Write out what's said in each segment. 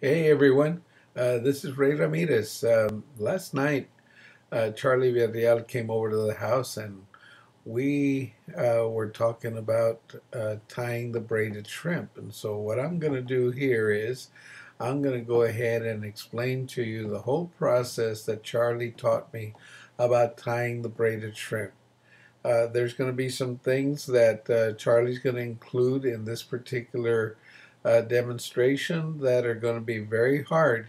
Hey everyone, uh, this is Ray Ramirez. Um, last night, uh, Charlie Villarreal came over to the house and we uh, were talking about uh, tying the braided shrimp. And so, what I'm going to do here is I'm going to go ahead and explain to you the whole process that Charlie taught me about tying the braided shrimp. Uh, there's going to be some things that uh, Charlie's going to include in this particular uh, demonstration that are going to be very hard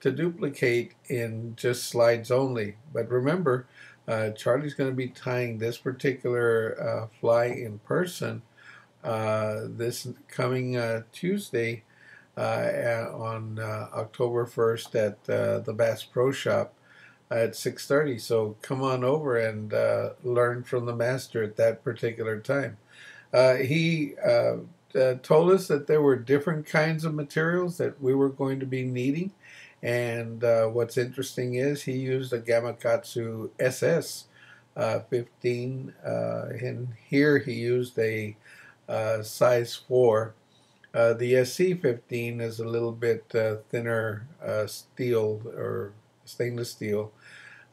to duplicate in just slides only. But remember, uh, Charlie's going to be tying this particular uh, fly in person uh, this coming uh, Tuesday uh, on October 1st at the Bass Pro Shop at 6.30. So come on over and learn from the master at that particular time. he uh, told us that there were different kinds of materials that we were going to be needing. And uh, what's interesting is he used a Gamakatsu SC uh, 15, uh, and here he used a uh, size 4. Uh, the SC 15 is a little bit thinner steel or stainless steel.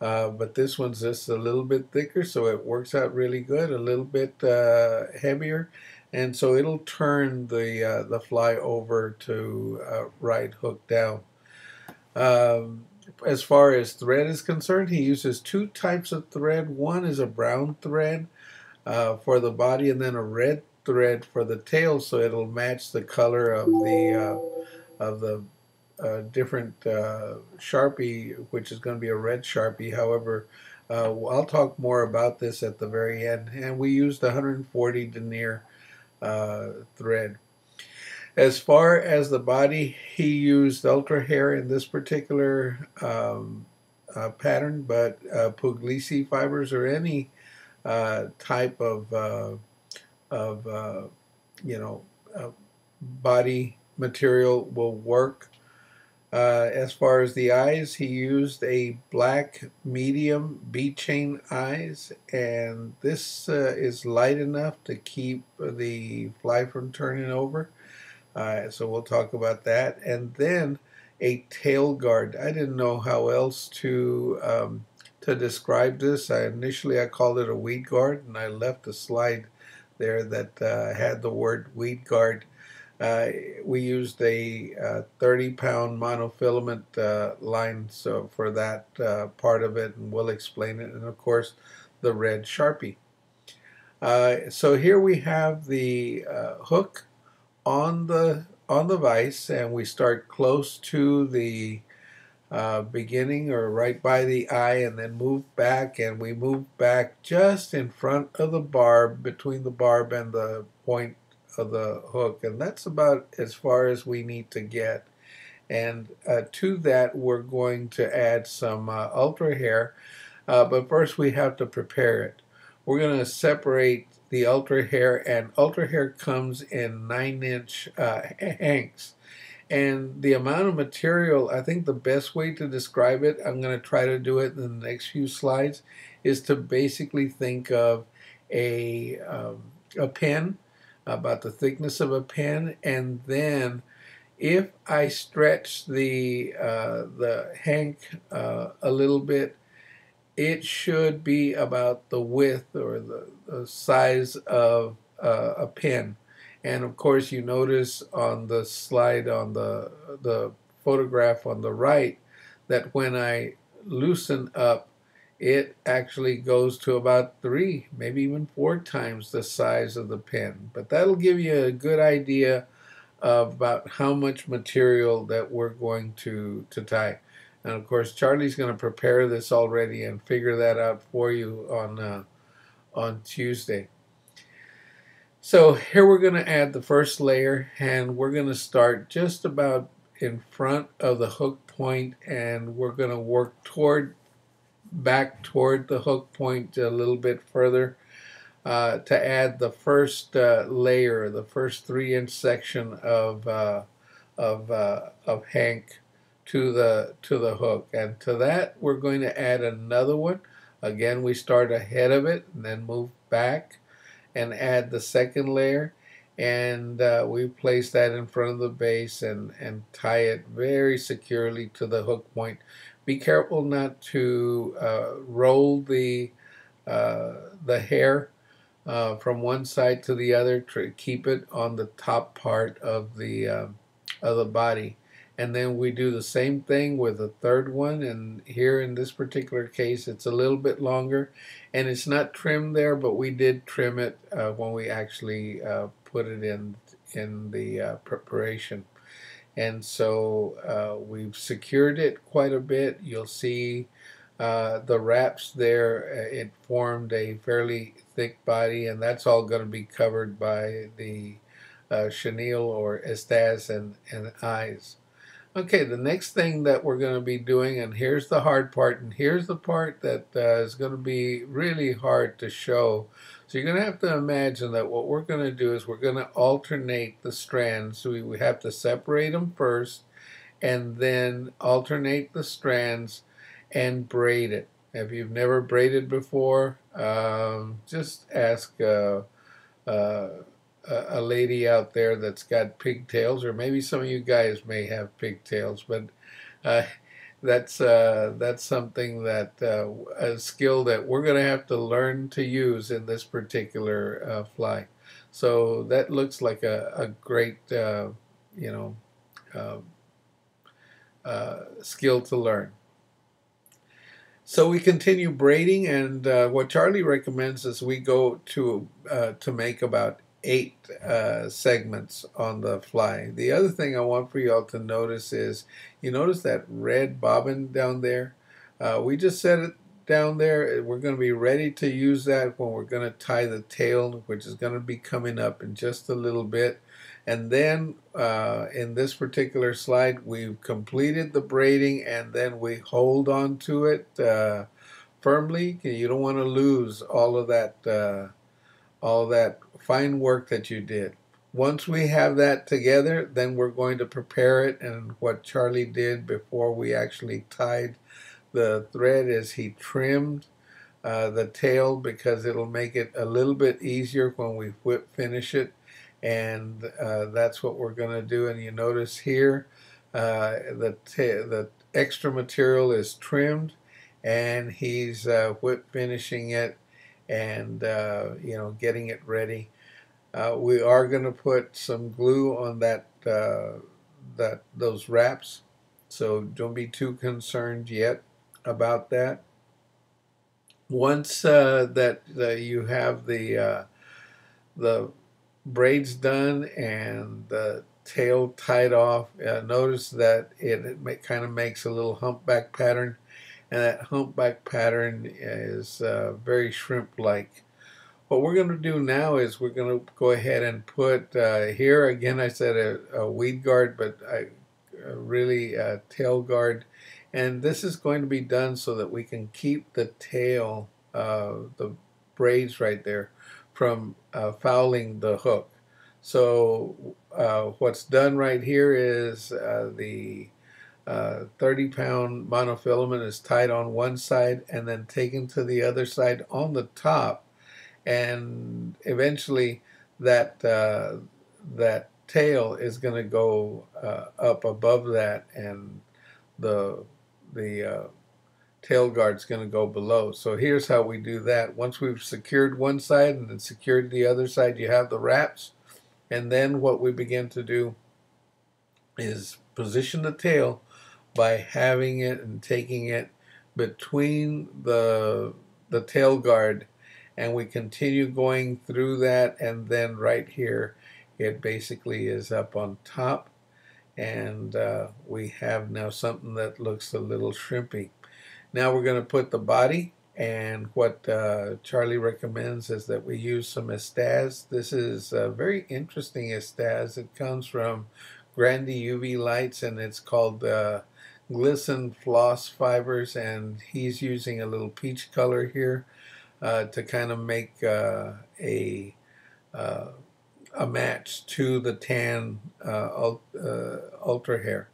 but this one's just a little bit thicker, so it works out really good. A little bit heavier, and so it'll turn the uh, the fly over to uh, right hook down. Um, as far as thread is concerned, he uses two types of thread. One is a brown thread uh, for the body, and then a red thread for the tail, so it'll match the color of the uh, of the uh, different uh, sharpie, which is going to be a red sharpie. However, I'll talk more about this at the very end. And we used 140 denier uh, thread. As far as the body, he used ultra hair in this particular um, uh, pattern, but uh, Puglisi fibers or any uh, type of uh, of you know body material will work. Uh, as far as the eyes, he used a black medium bead chain eyes, and this uh, is light enough to keep the fly from turning over. Uh, so we'll talk about that. And then a tail guard. I didn't know how else to um, to describe this. I initially I called it a weed guard, and I left a slide there that uh, had the word weed guard uh, we used a uh, 30 pound monofilament uh, line so for that uh, part of it and we'll explain it and of course the red sharpie. Uh, so here we have the uh, hook on the on the vise and we start close to the beginning or right by the eye and then move back and we move back just in front of the barb between the barb and the point of the hook and that's about as far as we need to get. And uh, to that we're going to add some uh, ultra hair uh, but first we have to prepare it. We're going to separate the ultra hair and ultra hair comes in 9 inch uh, hanks. And the amount of material I think the best way to describe it I'm going to try to do it in the next few slides is to basically think of a um, a pen about the thickness of a pen, and then if I stretch the uh, the hank uh, a little bit, it should be about the width or the, the size of uh, a pen. And of course, you notice on the slide on the the photograph on the right that when I loosen up it actually goes to about three, maybe even four times the size of the pen. But that'll give you a good idea of about how much material that we're going to, to tie. And of course, Charlie's going to prepare this already and figure that out for you on, uh, on Tuesday. So here we're going to add the first layer and we're going to start just about in front of the hook point and we're going to work toward back toward the hook point a little bit further uh, to add the first uh, layer, the first three inch section of uh, of uh, of hank to the to the hook, and to that we're going to add another one. Again, we start ahead of it and then move back and add the second layer, and uh, we place that in front of the base and, and tie it very securely to the hook point. Be careful not to uh, roll the, uh, the hair uh, from one side to the other to keep it on the top part of the, uh, of the body. And then we do the same thing with the third one. And here in this particular case, it's a little bit longer and it's not trimmed there, but we did trim it uh, when we actually put it in in the uh, preparation. And so uh, we've secured it quite a bit. You'll see uh, the wraps there. Uh, it formed a fairly thick body, and that's all going to be covered by the uh, chenille or estaz and, and eyes. Okay, the next thing that we're going to be doing, and here's the hard part, and here's the part that uh, is going to be really hard to show. So you're going to have to imagine that what we're going to do is we're going to alternate the strands. So we, we have to separate them first, and then alternate the strands and braid it. If you've never braided before, um, just ask uh, uh, a lady out there that's got pigtails, or maybe some of you guys may have pigtails, but uh, that's uh, that's something that uh, a skill that we're going to have to learn to use in this particular uh, fly. So that looks like a, a great, uh, you know, um, uh, skill to learn. So we continue braiding, and what Charlie recommends is we go to to make about eight uh, segments on the fly. The other thing I want for y'all to notice is, you notice that red bobbin down there? Uh, we just set it down there. We're going to be ready to use that when we're going to tie the tail, which is going to be coming up in just a little bit. And then uh, in this particular slide, we've completed the braiding and then we hold on to it uh, firmly. You don't want to lose all of that, uh, all that fine work that you did. Once we have that together, then we're going to prepare it. And what Charlie did before we actually tied the thread is he trimmed uh, the tail because it'll make it a little bit easier when we whip finish it. And uh, that's what we're going to do. And you notice here uh, the, the extra material is trimmed and he's uh, whip finishing it and uh, you know getting it ready. Uh, we are going to put some glue on that uh, that those wraps, so don't be too concerned yet about that. Once uh, that you have the uh, the braids done and the tail tied off, uh, notice that it, it kind of makes a little humpback pattern, and that humpback pattern is uh, very shrimp-like. What we're going to do now is we're going to go ahead and put uh, here again I said a, a weed guard but I, really a tail guard and this is going to be done so that we can keep the tail uh, the braids right there from uh, fouling the hook so uh, what's done right here is uh, the uh, 30 pound monofilament is tied on one side and then taken to the other side on the top and eventually that uh, that tail is going to go uh, up above that, and the the uh, tail guard's going to go below. So here's how we do that. Once we've secured one side and then secured the other side, you have the wraps, and then what we begin to do is position the tail by having it and taking it between the the tail guard and we continue going through that and then right here it basically is up on top and uh, we have now something that looks a little shrimpy. Now we're going to put the body and what uh, Charlie recommends is that we use some Estaz. This is a very interesting Estaz. It comes from Grandi UV Lights and it's called uh, Glisten Floss Fibers and he's using a little peach color here uh, to kind of make uh, a uh, a match to the tan uh, uh, ultra hair.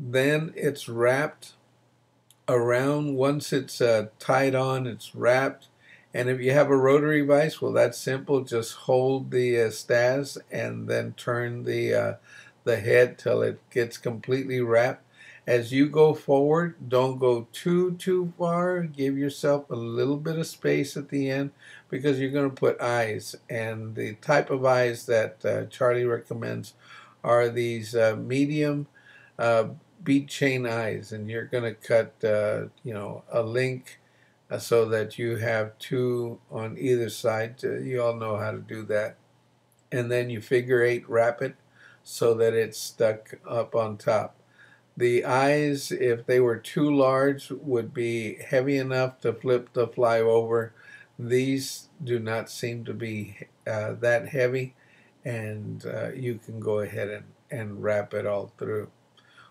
Then it's wrapped around. Once it's tied on, it's wrapped, And if you have a rotary vise, well, that's simple. Just hold the uh, staz and then turn the uh, the head till it gets completely wrapped. As you go forward, don't go too, too far. Give yourself a little bit of space at the end because you're going to put eyes. And the type of eyes that uh, Charlie recommends are these uh, medium uh, bead chain eyes. And you're going to cut, uh, you know, a link uh, so that you have two on either side. Uh, you all know how to do that. And then you figure eight wrap it so that it's stuck up on top. The eyes, if they were too large, would be heavy enough to flip the fly over. These do not seem to be uh, that heavy, and uh, you can go ahead and, and wrap it all through.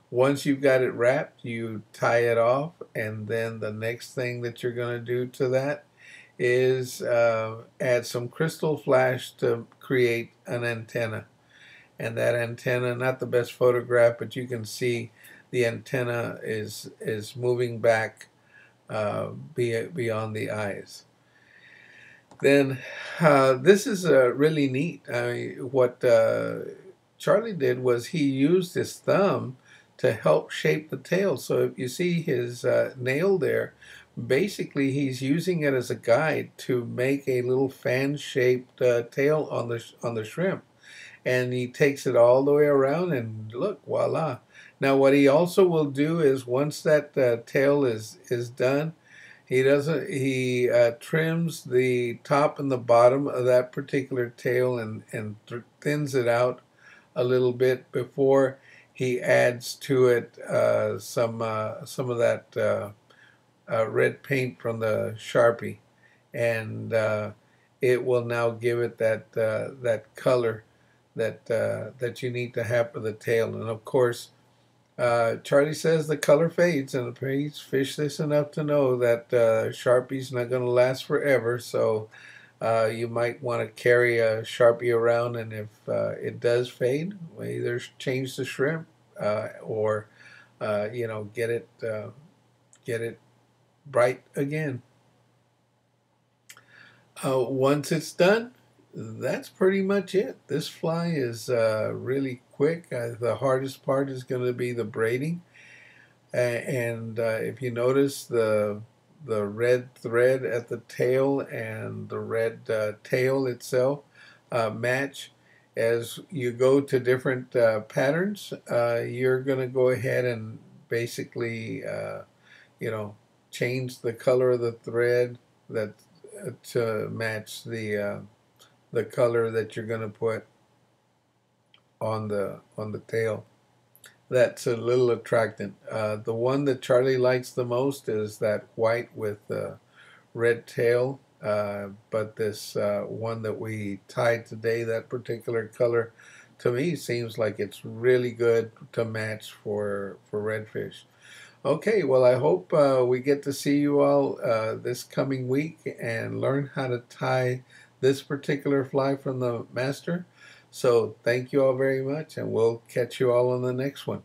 Once you've got it wrapped, you tie it off, and then the next thing that you're going to do to that is uh, add some crystal flash to create an antenna. And that antenna, not the best photograph, but you can see the antenna is is moving back uh, beyond the eyes. Then uh, this is uh, really neat. I mean, what uh, Charlie did was he used his thumb to help shape the tail. So if you see his uh, nail there, basically he's using it as a guide to make a little fan-shaped uh, tail on the on the shrimp, and he takes it all the way around and look, voila! Now, what he also will do is once that uh, tail is is done, he doesn't he uh, trims the top and the bottom of that particular tail and and thins it out a little bit before he adds to it uh, some uh, some of that uh, uh, red paint from the Sharpie, and it will now give it that that color that that you need to have for the tail. And of course, uh, Charlie says the color fades, and he's fished this enough to know that uh, Sharpie's not going to last forever. So uh, you might want to carry a Sharpie around, and if uh, it does fade, either change the shrimp uh, or uh, you know get it get it bright again. once it's done, that's pretty much it. This fly is really quick. Uh, the hardest part is going to be the braiding. Uh, and uh, if you notice the the red thread at the tail and the red uh, tail itself uh, match, as you go to different uh, patterns, you're going to go ahead and basically, you know, change the color of the thread that to match the the color that you're going to put on the on the tail. That's a little attractant. Uh, the one that Charlie likes the most is that white with the red tail. Uh, but this uh, one that we tied today, that particular color, to me seems like it's really good to match for for redfish. Okay, well I hope uh, we get to see you all uh, this coming week and learn how to tie this particular fly from the master. So thank you all very much, and we'll catch you all on the next one.